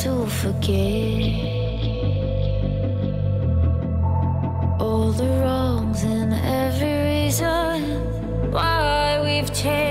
to forget all the wrongs and every reason why we've changed.